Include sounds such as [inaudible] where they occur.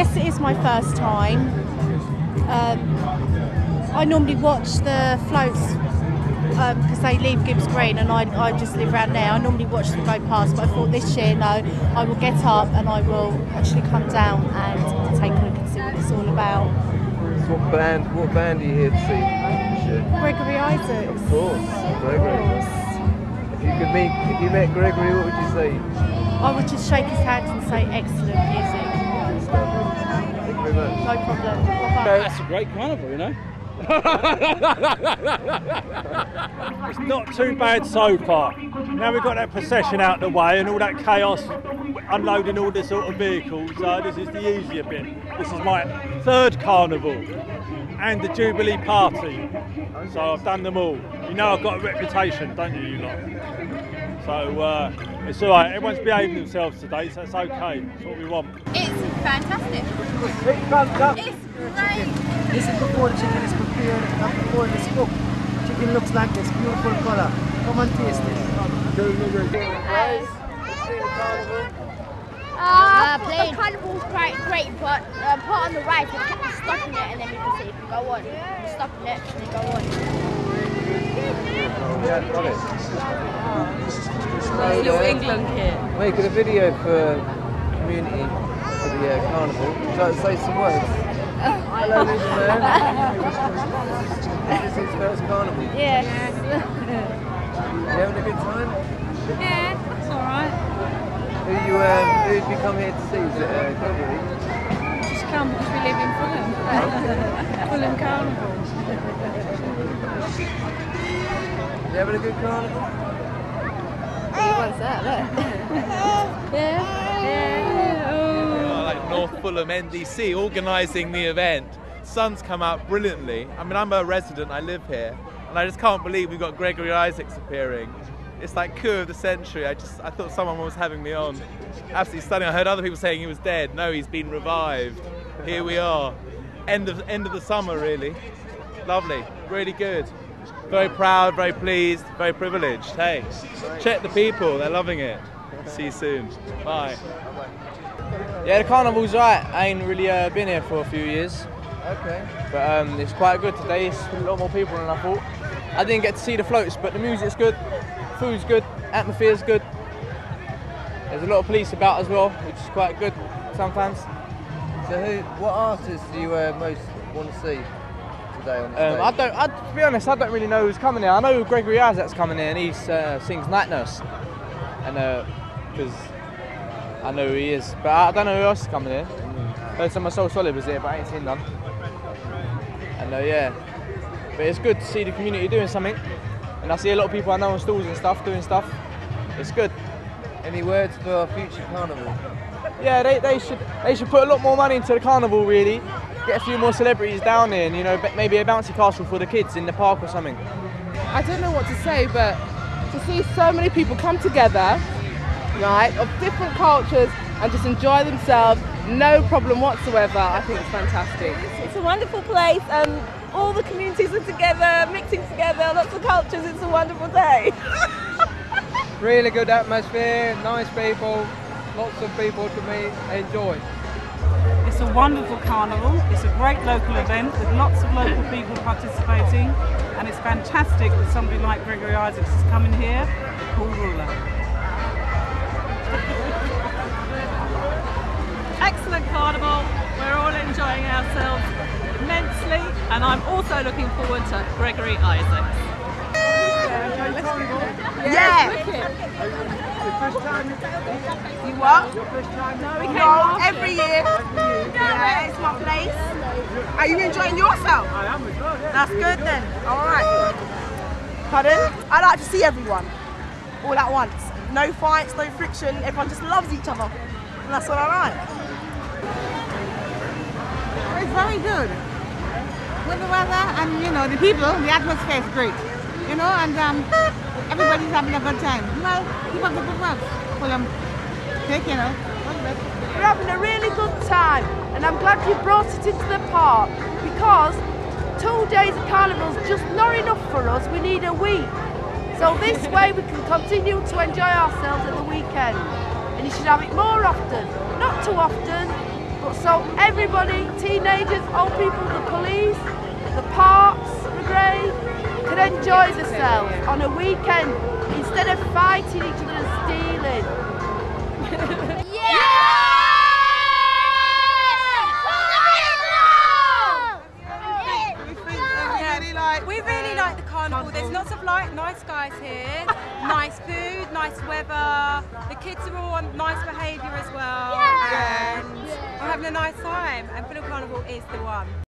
yes, it is my first time. Um, I normally watch the floats because they leave Gibbs Green and I, I just live around there. I normally watch them go past, but I thought this year, no, I will get up and I will actually come down and take a look and see what it's all about. So what band? What band are you here to see? Gregory Isaacs. Of course, Gregory. If you could meet, if you met Gregory, what would you say? I would just shake his hand and say excellent music. Thank you very much. No problem. Bye-bye. That's a great carnival, you know. [laughs] it's not too bad so far. Now we've got that procession out the way and all that chaos, unloading all the sort of vehicles. Uh, this is the easier bit. This is my third carnival and the Jubilee party. So I've done them all. You know I've got a reputation, don't you, you lot? So uh, it's all right. Everyone's behaving themselves today, so it's okay. That's what we want. It's fantastic. It's great. This is before the chicken is prepared, not before it is cooked. Chicken looks like this, beautiful color. Come and taste it. Uh, the carnival's quite great, but uh, part on the right, you keep stopping it, and then you can see if you go on. You're stopping it, and then go on. Yeah, got it. Little England kit. Making a video for community for the uh, carnival. Would you like to say some words? Hello, little man. this is his first carnival. Yes. You having a good time? Yeah, that's alright. Who you um, who did you come here to see? Is it uh, Gregory? Just come because we live in Fulham. [laughs] Fulham Carnival. You having a good carnival? What's that? Look. [laughs] yeah. Yeah. North Fulham NDC organising the event. Sun's come out brilliantly. I mean, I'm a resident, I live here, and I just can't believe we've got Gregory Isaacs appearing. It's like coup of the century. I just, I thought someone was having me on. Absolutely stunning. I heard other people saying he was dead. No, he's been revived. Here we are. End of, end of the summer, really. Lovely. Really good. Very proud, very pleased, very privileged. Hey, check the people. They're loving it. See you soon. Bye. Yeah, the carnival's right. I ain't really uh, been here for a few years, Okay. but um, it's quite good today. It's a lot more people than I thought. I didn't get to see the floats, but the music's good, food's good, atmosphere's good. There's a lot of police about as well, which is quite good sometimes. So who, what artists do you uh, most want to see today on the Um, I don't. I, to be honest, I don't really know who's coming here. I know Gregory Isaac's coming here, and he uh, sings Night Nurse, and because I know who he is, but I don't know who else is coming here. Heard some of So Solid was here, but I ain't seen none. And uh, yeah, but it's good to see the community doing something, and I see a lot of people I know on stalls and stuff doing stuff. It's good. Any words for future carnival? Yeah, they, they should they should put a lot more money into the carnival really. Get a few more celebrities down here, and you know maybe a bouncy castle for the kids in the park or something. I don't know what to say, but to see so many people come together, right, of different cultures and just enjoy themselves, no problem whatsoever, I think it's fantastic. It's a wonderful place and all the communities are together, mixing together, lots of cultures. It's a wonderful day. [laughs] Really good atmosphere, nice people, lots of people to meet, enjoy. It's a wonderful carnival. It's a great local event with lots of local people participating, and it's fantastic that somebody like Gregory Isaacs is coming here, the cool ruler. Excellent carnival. We're all enjoying ourselves immensely, and I'm also looking forward to Gregory Isaacs. Yeah. You what? No, we came No, every year. Yeah, it's my place. Are you enjoying yourself? I am as well, yeah. That's good then. All right. Pardon? I like to see everyone all at once. No fights, no friction. Everyone just loves each other. And that's what I like. It's very good. With the weather and you know the people, the atmosphere is great. You know, and um, everybody's having a good time. Well, keep up the good work. Fulham, take care now. All the best. We're having a really good time, and I'm glad you brought it into the park because two days of carnival's just not enough for us. We need a week. So this [laughs] way we can continue to enjoy ourselves at the weekend. And you should have it more often. Not too often, so everybody, teenagers, old people, the police, the parks, the grey, can enjoy themselves on a weekend instead of fighting each other and stealing. [laughs] we really like the carnival. There's lots of like nice guys here, nice food, nice weather. The kids are all on nice behaviour as well, and we're having a nice time. And Fulham Carnival is the one.